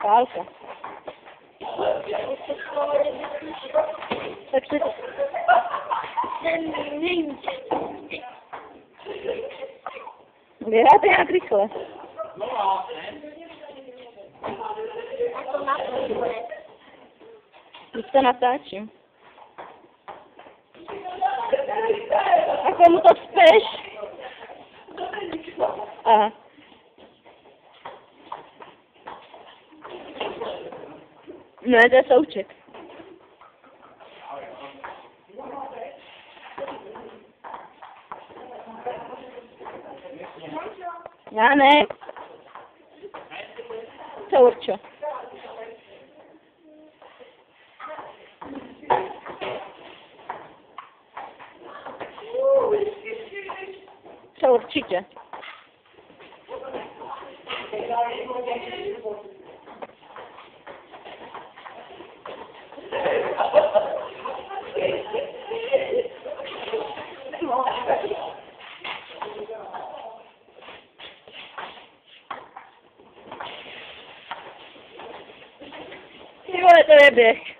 Pálka. Tak si to... Ten minč. Vyhráte nějak rychle. Už to natáčím. A komu to speš? Aha. Ne, to je souček. Já ne. Co určo? Co určitě. Ty vole, to je běh.